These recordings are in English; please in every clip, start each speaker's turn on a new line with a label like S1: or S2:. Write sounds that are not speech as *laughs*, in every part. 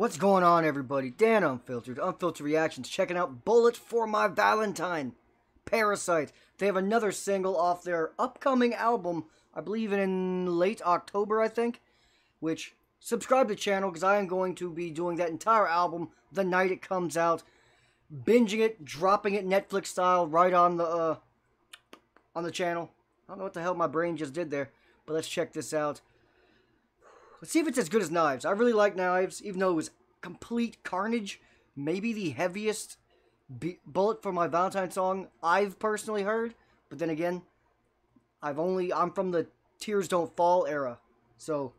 S1: What's going on, everybody? Dan Unfiltered, Unfiltered Reactions, checking out Bullet for My Valentine, Parasite. They have another single off their upcoming album, I believe in late October, I think, which, subscribe to the channel, because I am going to be doing that entire album the night it comes out, binging it, dropping it Netflix style right on the, uh, on the channel. I don't know what the hell my brain just did there, but let's check this out. Let's see if it's as good as Knives. I really like Knives, even though it was complete carnage. Maybe the heaviest bullet for my Valentine song I've personally heard. But then again, I've only I'm from the Tears Don't Fall era, so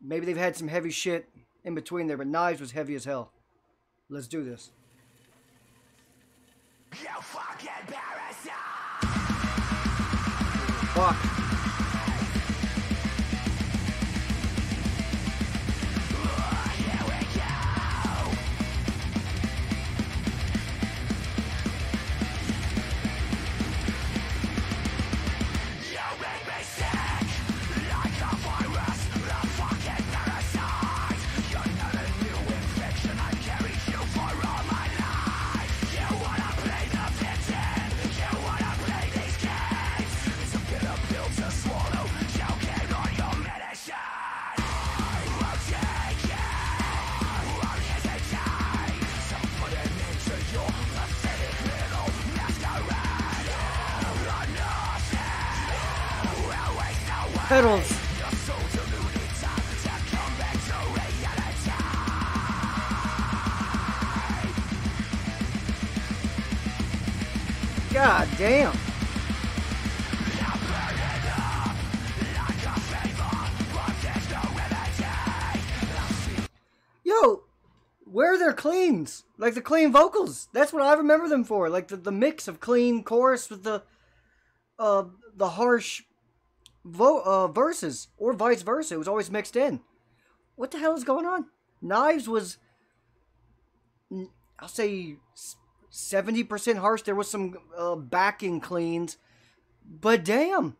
S1: maybe they've had some heavy shit in between there. But Knives was heavy as hell. Let's do this. You fucking parasite! Fuck. Pedals. God damn. Yo, where are their cleans? Like the clean vocals. That's what I remember them for. Like the, the mix of clean chorus with the uh the harsh vo- uh, verses or vice versa. It was always mixed in. What the hell is going on? Knives was, I'll say, seventy percent harsh. There was some uh, backing cleans, but damn,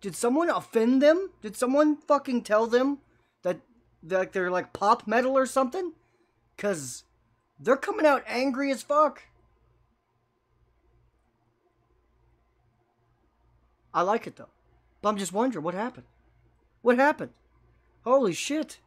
S1: did someone offend them? Did someone fucking tell them that that they're like pop metal or something? Cause they're coming out angry as fuck. I like it though. But I'm just wondering what happened. What happened? Holy shit.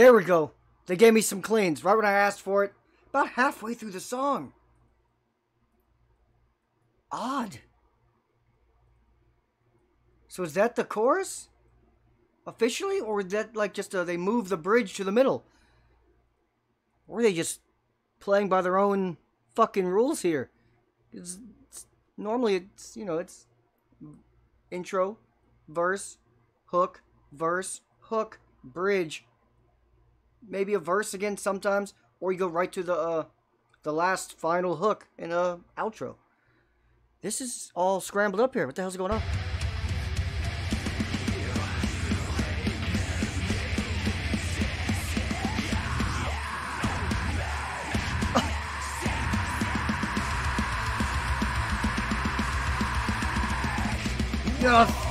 S1: There we go. They gave me some cleans right when I asked for it. About halfway through the song. Odd. So is that the chorus? Officially? Or is that like just a, they move the bridge to the middle? Or are they just playing by their own fucking rules here? It's, it's, normally it's, you know, it's intro, verse, hook, verse, hook, bridge, maybe a verse again sometimes, or you go right to the uh, the last final hook in a outro. This is all scrambled up here. What the hell's going on? *laughs* yes.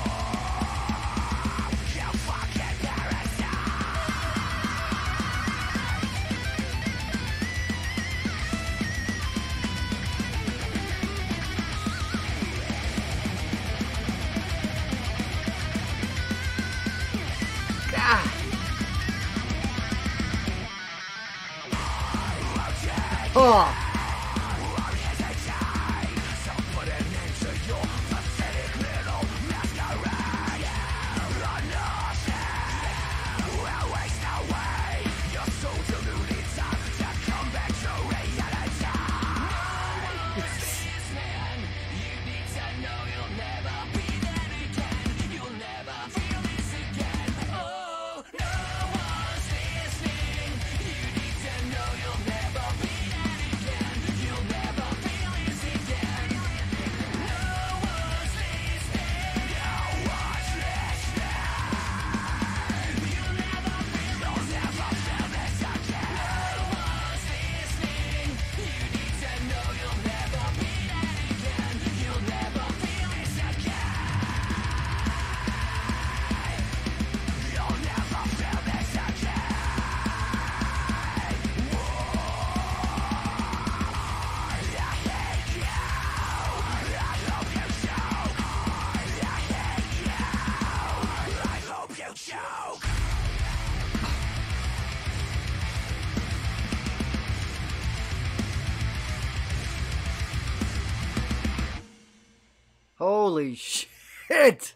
S1: Holy shit!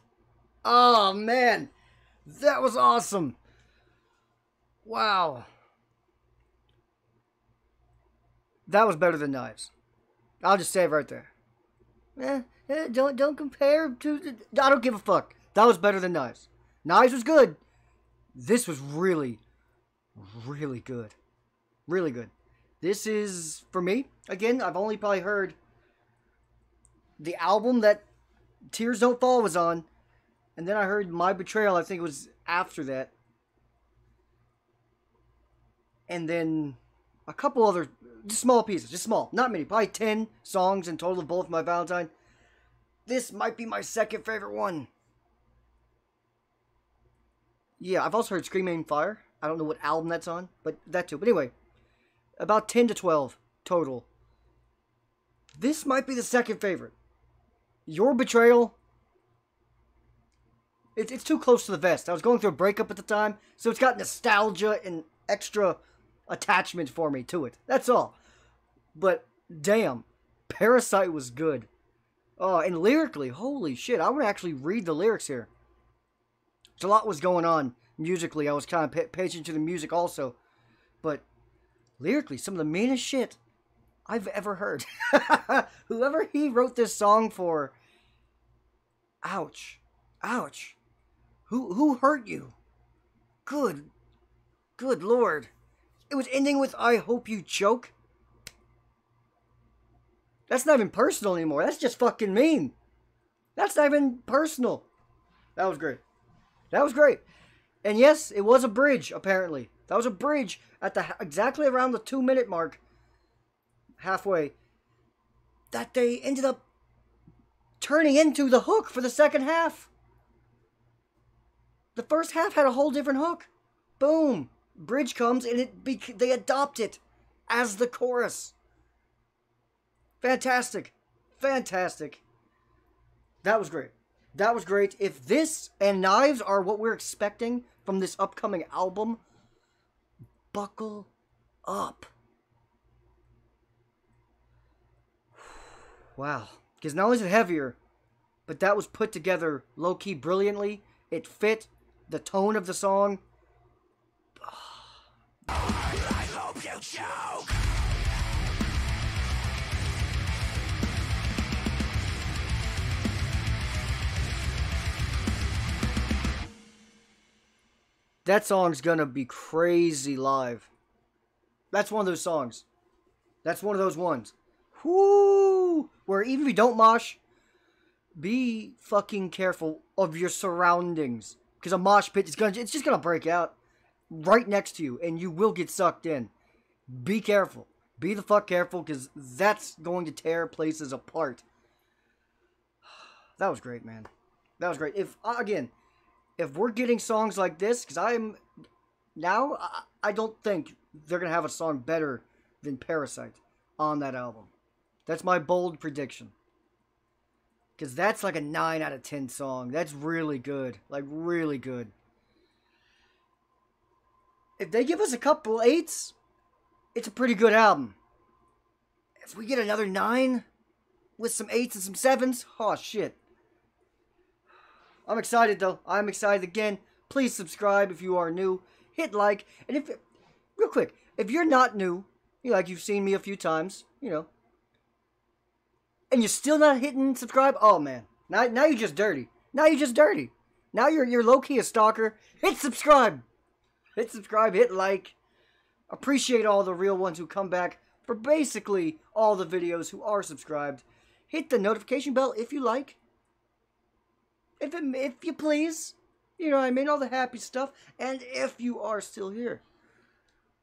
S1: Oh man, that was awesome. Wow. That was better than Knives. I'll just say it right there. Eh, eh, don't don't compare to. I don't give a fuck. That was better than Knives. Knives was good. This was really, really good. Really good. This is for me. Again, I've only probably heard the album that Tears Don't Fall was on, and then I heard My Betrayal. I think it was after that, and then a couple other just small pieces, just small, not many, probably 10 songs in total of both my Valentine. This might be my second favorite one. Yeah, I've also heard Scream Aim Fire. I don't know what album that's on, but that too. But anyway, about 10 to 12 total. This might be the second favorite. Your Betrayal. It's, it's too close to the vest. I was going through a breakup at the time, so it's got nostalgia and extra attachment for me to it. That's all. But damn, Parasite was good. Oh, and lyrically, holy shit! I would actually read the lyrics here. A lot was going on musically. I was kind of attention to the music also, but lyrically, some of the meanest shit I've ever heard. *laughs* Whoever he wrote this song for, ouch, ouch. Who who hurt you? Good, good lord. It was ending with I hope you choke. That's not even personal anymore. That's just fucking mean. That's not even personal. That was great. That was great. And yes, it was a bridge, apparently. That was a bridge at the exactly around the two minute mark, halfway, that they ended up turning into the hook for the second half. The first half had a whole different hook. Boom bridge comes and it they adopt it as the chorus. Fantastic. Fantastic. That was great. That was great. If this and Knives are what we're expecting from this upcoming album, buckle up. Wow. Because not only is it heavier, but that was put together low key brilliantly. It fit the tone of the song. That song's gonna be crazy live. That's one of those songs. That's one of those ones. Whoo! Where even if you don't mosh, be fucking careful of your surroundings. Because a mosh pit is gonna it's just gonna break out right next to you and you will get sucked in be careful. Be the fuck careful because that's going to tear places apart. *sighs* That was great, man. That was great. If uh, again, if we're getting songs like this, because I'm now, I, I don't think they're gonna have a song better than Parasite on that album. That's my bold prediction. Because that's like a 9 out of 10 song. That's really good. Like, really good. If they give us a couple eights, it's a pretty good album. If we get another nine with some eights and some sevens, oh shit. I'm excited though. I'm excited again. Please subscribe if you are new. Hit like, and if real quick, if you're not new, you know, like you've seen me a few times, you know, and you're still not hitting subscribe, oh man, now now you're just dirty. Now you're just dirty. Now you're you're low key a stalker. Hit subscribe. Hit subscribe. Hit like. Appreciate all the real ones who come back for basically all the videos who are subscribed. Hit the notification bell if you like. If, it, if you please. You know I mean? All the happy stuff. And if you are still here,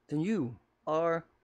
S1: then you are